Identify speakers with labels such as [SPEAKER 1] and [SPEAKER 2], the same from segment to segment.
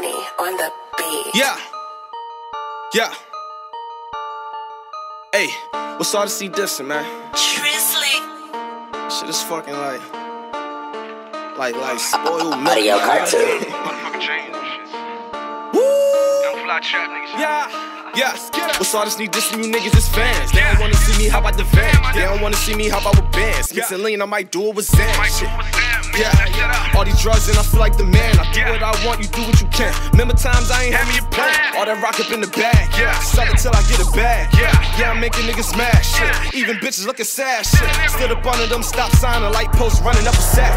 [SPEAKER 1] money on the beat.
[SPEAKER 2] Yeah. Yeah. Hey, what's all the C dissing, man?
[SPEAKER 1] Drizzly.
[SPEAKER 2] Shit is fucking like. Like, like spoiled milk.
[SPEAKER 1] Audio
[SPEAKER 2] man.
[SPEAKER 1] cartoon.
[SPEAKER 3] Motherfucker change them shits.
[SPEAKER 2] Woo!
[SPEAKER 3] Young fly trap niggas.
[SPEAKER 2] Yeah, yeah. What's all this need dissing you niggas is fans. They don't wanna see me hop out the van. They don't wanna see me hop out with bands. Mixing lean, I might do it with Zan.
[SPEAKER 3] Might do
[SPEAKER 2] Shit. Yeah, all these drugs and I feel like the man. I do what I want, you do what you can. Remember times I ain't had me a plan. All that rock up in the bag.
[SPEAKER 3] Yeah.
[SPEAKER 2] Sell it till I get a bag.
[SPEAKER 3] Yeah.
[SPEAKER 2] yeah, I'm making niggas mad. Shit, even bitches looking sad. Shit, stood up under them stop sign, a light post running up a sack.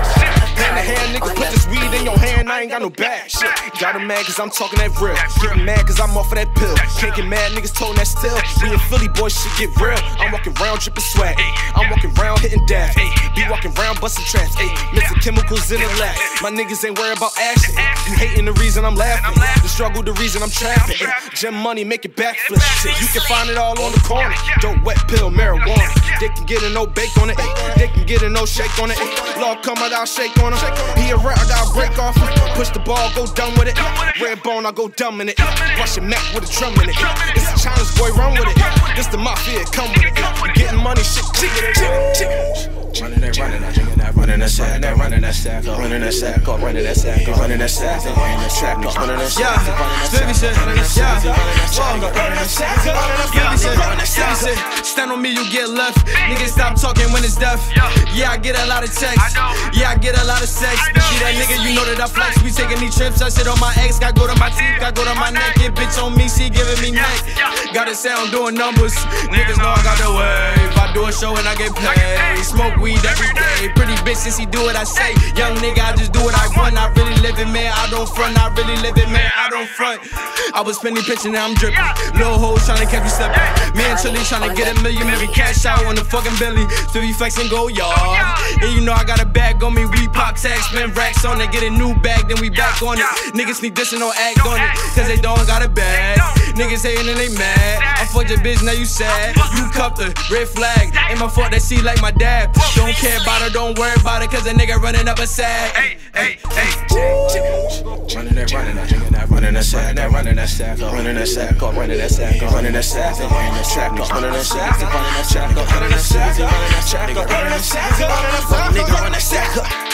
[SPEAKER 2] Hand to hand, nigga, put this weed in your hand. I ain't got no bag. Shit, Got 'em mad cause I'm talking that real. Getting mad cause I'm off of that pill. Can't get mad, niggas told that still. We in Philly, boys shit get real. I'm walking around dripping swag. I'm walking around hitting dash. Be walking around busting traps. Ayy, mixing chemicals in the lab. My niggas ain't worried about action. You hating the reason I'm laughing. The struggle, the reason I'm trapping. Gem money, make it backflip. Shit, you can find it all on the corner. Dope, wet pill, marijuana. They can get a no bake on it. They can get a no shake on it. Law come out, I'll shake on it. He a rat, I gotta break off. Push the ball, go dumb with it. Red bone, I go dumb in it. Brush a Mac with a drum in it. It's a challenge, boy, run with it. This the mafia, come with it.
[SPEAKER 4] Running that sack, running that sack, up, running that sack, up, running that sack, up, running that sack, up, running that sack, up, running that sack,
[SPEAKER 2] Yeah,
[SPEAKER 4] up, running that sack, up, running that
[SPEAKER 2] yeah,
[SPEAKER 4] sack, up, running that sack,
[SPEAKER 2] Whoa.
[SPEAKER 4] up, running that sack, up, running that
[SPEAKER 2] Yeah,
[SPEAKER 4] sack, up, running that sack,
[SPEAKER 2] Stevie
[SPEAKER 4] up.
[SPEAKER 2] shit, stand on me, you get left. Niggas stop talking when it's death. Yeah, I get a lot of texts. Yeah, I get a lot of sex. Bitch, you that nigga, you know that I flex. We taking these trips, I sit on my ex. Got go to my teeth, got go to my neck. Get bitch on me, she giving me neck. Got a sound doing numbers. Niggas know I got the wave. I do a show and I get paid. Smoke weed every day. Bitch since he do what I say. Young nigga, I just do what I want. I really live it, man. I don't front. I really live it, man. I don't front. I was spending pitching, now I'm dripping. Little hoes trying to catch me slipping. Me and Chili trying to get a million. Every cash out on the fucking Billy. Still be flexing, go yard. And you know I got a bag on me. We pop tags, spend racks on it. Get a new bag, then we back on it. Niggas need this and don't act on it. Cause they don't got a bag. Niggas hating and they mad. I fucked your bitch, now you sad. You cuffed the red flag. Ain't my fault that she like my dad. Don't care about her, don't worry about it. Cause a nigga running up a sag.
[SPEAKER 3] Hey, hey, hey.
[SPEAKER 4] Running that, running that, drinking that, running that sack, that, running that sack, up, running that sack, up, running that sack, up, running that sack, up, running that sack, up, running that sack, up, running that sack, up, running that sack, up, running that sack, up, running that sack, up, running that sack, up, running that